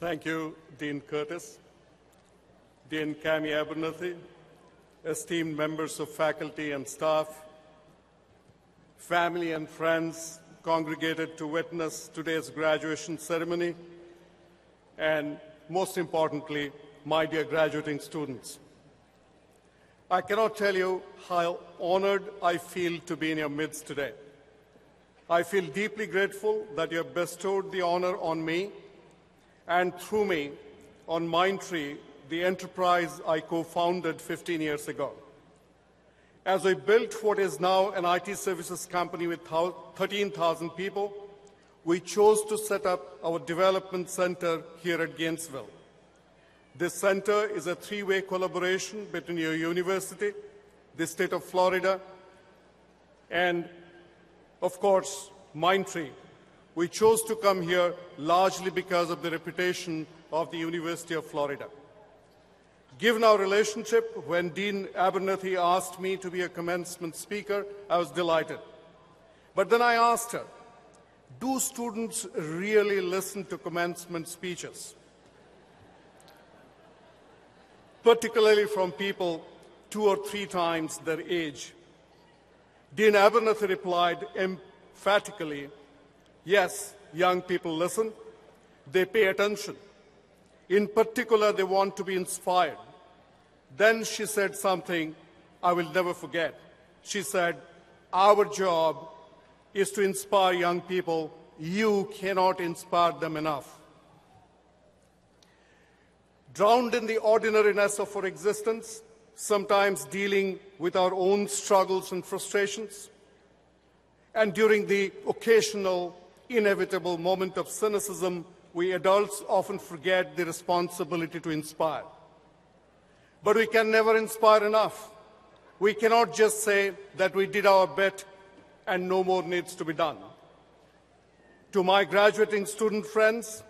Thank you, Dean Curtis, Dean Cammy Abernathy, esteemed members of faculty and staff, family and friends congregated to witness today's graduation ceremony, and most importantly, my dear graduating students. I cannot tell you how honored I feel to be in your midst today. I feel deeply grateful that you have bestowed the honor on me and through me on Mindtree, the enterprise I co-founded 15 years ago. As we built what is now an IT services company with 13,000 people, we chose to set up our development center here at Gainesville. This center is a three-way collaboration between your university, the state of Florida, and, of course, Mindtree. We chose to come here largely because of the reputation of the University of Florida. Given our relationship, when Dean Abernathy asked me to be a commencement speaker, I was delighted. But then I asked her, do students really listen to commencement speeches? Particularly from people two or three times their age. Dean Abernathy replied emphatically, yes, young people listen, they pay attention. In particular, they want to be inspired. Then she said something I will never forget. She said, Our job is to inspire young people. You cannot inspire them enough. Drowned in the ordinariness of our existence, sometimes dealing with our own struggles and frustrations, and during the occasional, inevitable moment of cynicism, we adults often forget the responsibility to inspire. But we can never inspire enough. We cannot just say that we did our bit and no more needs to be done. To my graduating student friends,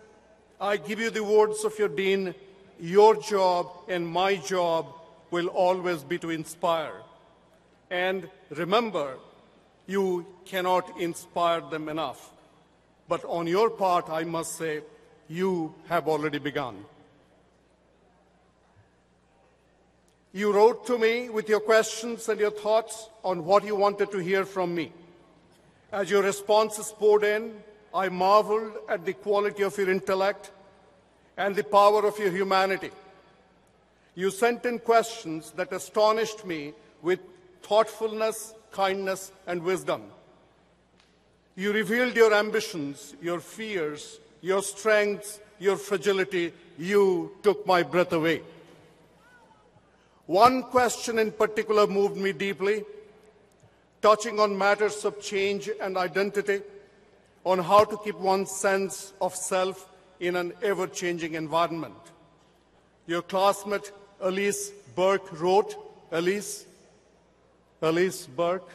I give you the words of your dean, your job and my job will always be to inspire. And remember, you cannot inspire them enough. But on your part, I must say, you have already begun. You wrote to me with your questions and your thoughts on what you wanted to hear from me. As your responses poured in, I marveled at the quality of your intellect and the power of your humanity. You sent in questions that astonished me with thoughtfulness, kindness, and wisdom. You revealed your ambitions, your fears, your strengths, your fragility. You took my breath away. One question in particular moved me deeply, touching on matters of change and identity, on how to keep one's sense of self in an ever-changing environment. Your classmate Elise Burke wrote, Elise, Elise Burke,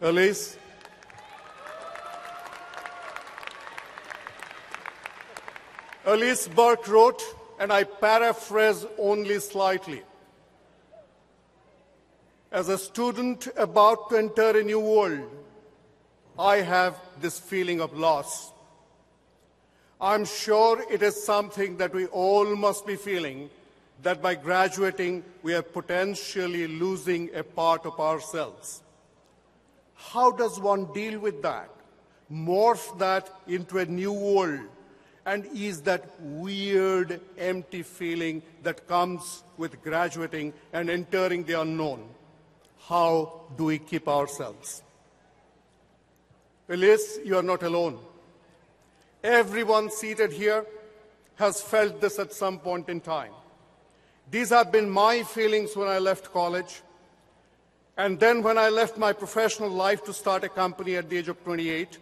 Elise, Elise Burke wrote, and I paraphrase only slightly. As a student about to enter a new world, I have this feeling of loss. I'm sure it is something that we all must be feeling that by graduating, we are potentially losing a part of ourselves. How does one deal with that? Morph that into a new world and is that weird, empty feeling that comes with graduating and entering the unknown. How do we keep ourselves? Elise, you are not alone. Everyone seated here has felt this at some point in time. These have been my feelings when I left college. And then when I left my professional life to start a company at the age of 28,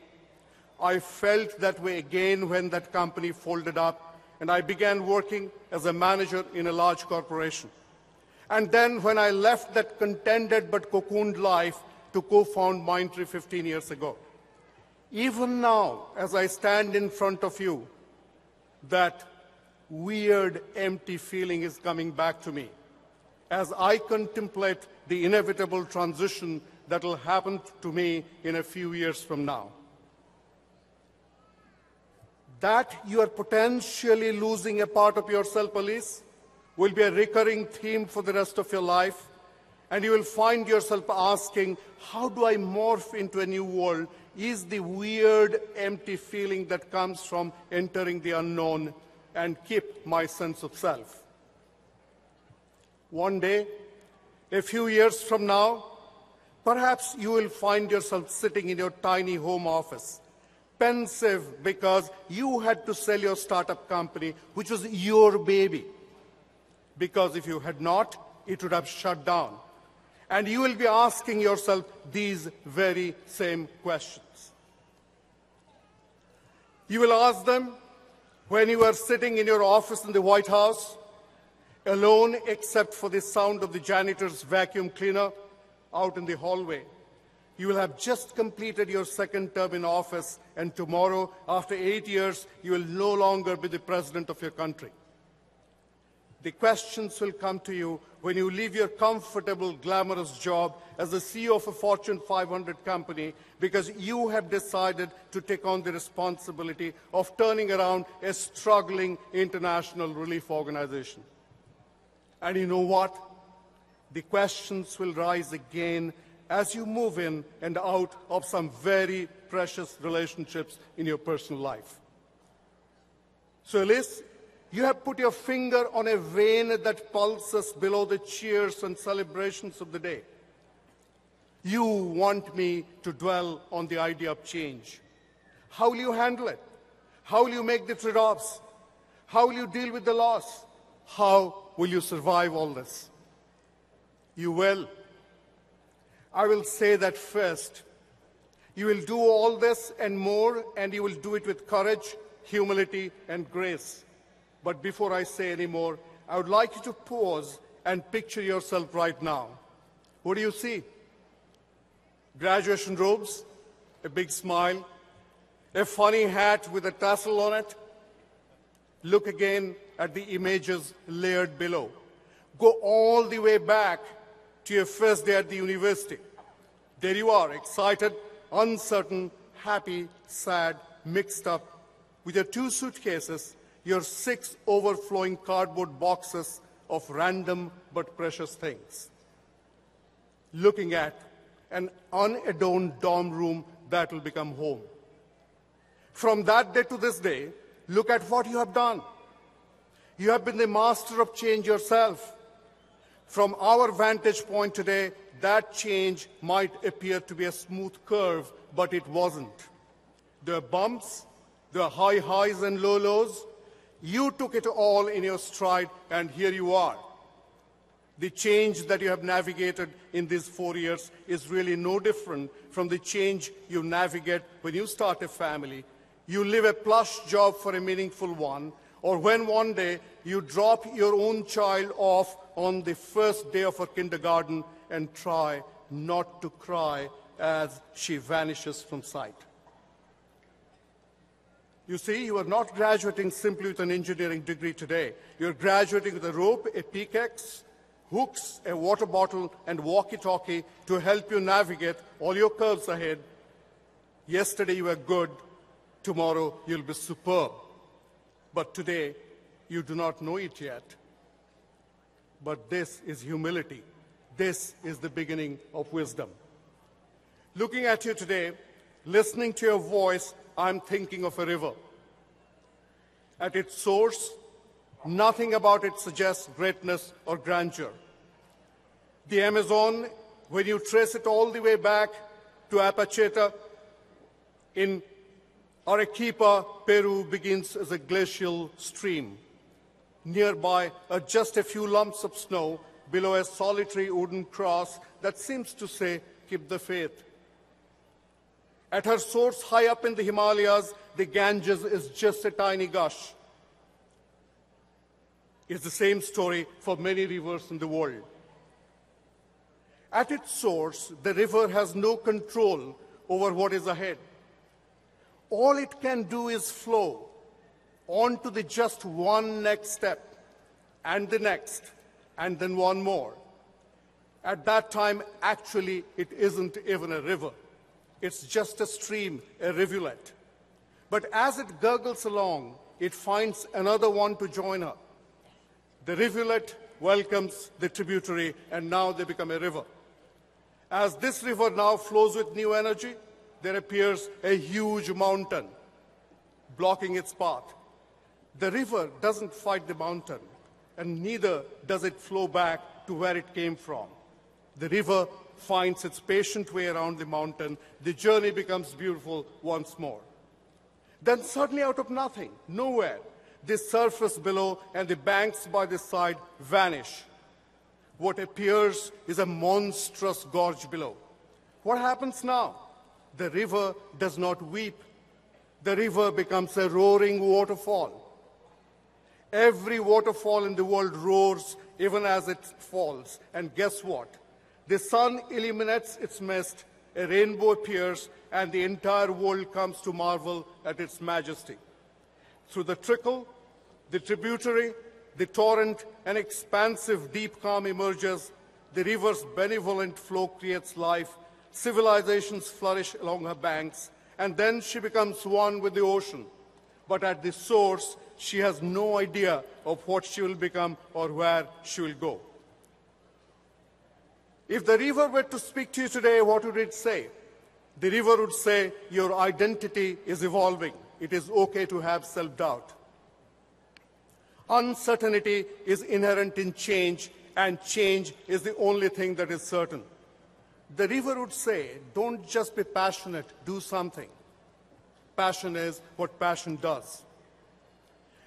I felt that way again when that company folded up and I began working as a manager in a large corporation. And then when I left that contented but cocooned life to co-found Mindtree 15 years ago. Even now, as I stand in front of you, that weird, empty feeling is coming back to me as I contemplate the inevitable transition that will happen to me in a few years from now. That you are potentially losing a part of yourself, Elise, will be a recurring theme for the rest of your life. And you will find yourself asking, how do I morph into a new world? Is the weird, empty feeling that comes from entering the unknown and keep my sense of self. One day, a few years from now, perhaps you will find yourself sitting in your tiny home office, pensive because you had to sell your startup company, which was your baby. Because if you had not, it would have shut down. And you will be asking yourself these very same questions. You will ask them when you are sitting in your office in the White House, alone except for the sound of the janitor's vacuum cleaner out in the hallway. You will have just completed your second term in office, and tomorrow, after eight years, you will no longer be the president of your country. The questions will come to you when you leave your comfortable, glamorous job as the CEO of a Fortune 500 company because you have decided to take on the responsibility of turning around a struggling international relief organization. And you know what? The questions will rise again as you move in and out of some very precious relationships in your personal life. So, Elise, you have put your finger on a vein that pulses below the cheers and celebrations of the day. You want me to dwell on the idea of change. How will you handle it? How will you make the trade offs? How will you deal with the loss? How will you survive all this? You will. I will say that first. You will do all this and more, and you will do it with courage, humility, and grace. But before I say any more, I would like you to pause and picture yourself right now. What do you see? Graduation robes, a big smile, a funny hat with a tassel on it. Look again at the images layered below. Go all the way back to your first day at the university. There you are, excited, uncertain, happy, sad, mixed up, with your two suitcases, your six overflowing cardboard boxes of random but precious things. Looking at an unadorned dorm room that will become home. From that day to this day, look at what you have done. You have been the master of change yourself. From our vantage point today, that change might appear to be a smooth curve, but it wasn't. Are bumps, are high highs and low lows. You took it all in your stride, and here you are. The change that you have navigated in these four years is really no different from the change you navigate when you start a family. You leave a plush job for a meaningful one, or when one day you drop your own child off on the first day of her kindergarten and try not to cry as she vanishes from sight. You see, you are not graduating simply with an engineering degree today. You're graduating with a rope, a pickaxe, hooks, a water bottle, and walkie-talkie to help you navigate all your curves ahead. Yesterday you were good, tomorrow you'll be superb. But today, you do not know it yet. But this is humility. This is the beginning of wisdom. Looking at you today, listening to your voice, I'm thinking of a river. At its source, nothing about it suggests greatness or grandeur. The Amazon, when you trace it all the way back to Apacheta in Arequipa, Peru begins as a glacial stream. Nearby are just a few lumps of snow below a solitary wooden cross that seems to say, keep the faith. At her source, high up in the Himalayas, the Ganges is just a tiny gush. It's the same story for many rivers in the world. At its source, the river has no control over what is ahead all it can do is flow on to the just one next step and the next and then one more. At that time, actually, it isn't even a river. It's just a stream, a rivulet. But as it gurgles along, it finds another one to join her. The rivulet welcomes the tributary, and now they become a river. As this river now flows with new energy, there appears a huge mountain blocking its path. The river doesn't fight the mountain, and neither does it flow back to where it came from. The river finds its patient way around the mountain. The journey becomes beautiful once more. Then, suddenly, out of nothing, nowhere, the surface below and the banks by the side vanish. What appears is a monstrous gorge below. What happens now? The river does not weep. The river becomes a roaring waterfall. Every waterfall in the world roars even as it falls. And guess what? The sun illuminates its mist, a rainbow appears, and the entire world comes to marvel at its majesty. Through the trickle, the tributary, the torrent, an expansive deep calm emerges. The river's benevolent flow creates life. Civilizations flourish along her banks. And then she becomes one with the ocean. But at the source, she has no idea of what she will become or where she will go. If the river were to speak to you today, what would it say? The river would say, Your identity is evolving. It is okay to have self doubt. Uncertainty is inherent in change, and change is the only thing that is certain. The river would say, Don't just be passionate, do something. Passion is what passion does.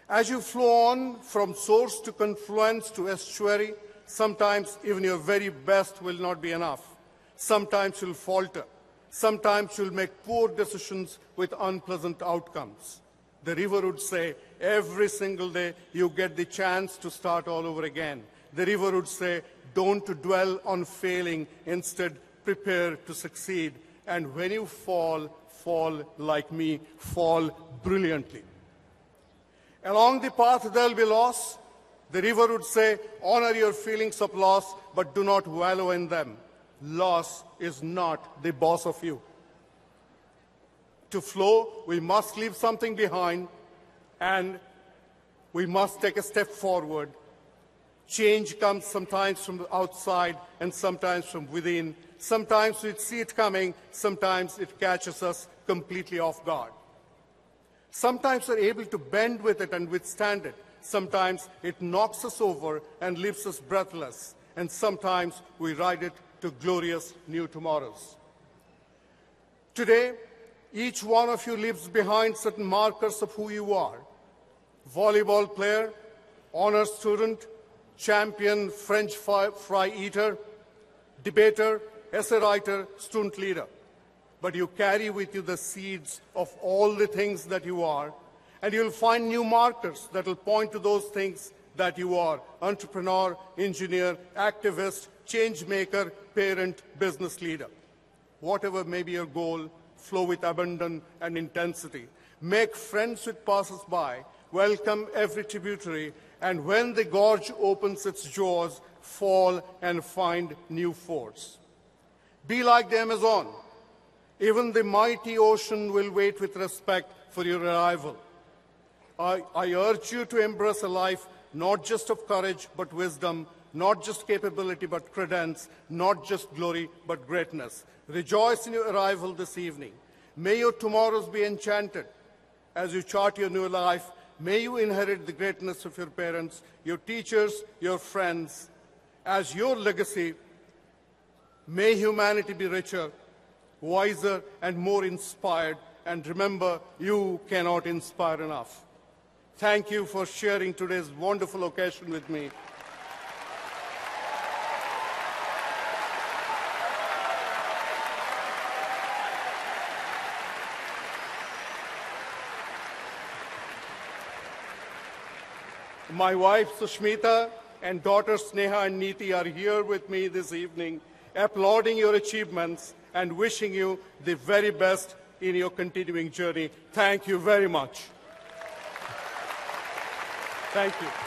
As you flow on from source to confluence to estuary, sometimes even your very best will not be enough. Sometimes you'll falter. Sometimes you'll make poor decisions with unpleasant outcomes. The river would say, every single day you get the chance to start all over again. The river would say, don't dwell on failing, instead prepare to succeed. And when you fall, fall like me, fall brilliantly. Along the path there will be loss. The river would say, honor your feelings of loss, but do not wallow in them. Loss is not the boss of you. To flow, we must leave something behind and we must take a step forward. Change comes sometimes from outside and sometimes from within. Sometimes we see it coming, sometimes it catches us completely off guard. Sometimes we're able to bend with it and withstand it. Sometimes it knocks us over and leaves us breathless. And sometimes we ride it to glorious new tomorrows. Today, each one of you leaves behind certain markers of who you are. Volleyball player, honor student, champion French fry eater, debater, essay writer, student leader. But you carry with you the seeds of all the things that you are, and you'll find new markers that will point to those things that you are entrepreneur, engineer, activist, change maker, parent, business leader. Whatever may be your goal, flow with abandon and intensity. Make friends with passers-by, welcome every tributary, and when the gorge opens its jaws, fall and find new forts. Be like the Amazon. Even the mighty ocean will wait with respect for your arrival. I, I urge you to embrace a life not just of courage, but wisdom, not just capability, but credence, not just glory, but greatness. Rejoice in your arrival this evening. May your tomorrows be enchanted as you chart your new life. May you inherit the greatness of your parents, your teachers, your friends. As your legacy, may humanity be richer, wiser, and more inspired. And remember, you cannot inspire enough. Thank you for sharing today's wonderful occasion with me. My wife Sushmita and daughters Sneha and Niti are here with me this evening, applauding your achievements and wishing you the very best in your continuing journey. Thank you very much. Thank you.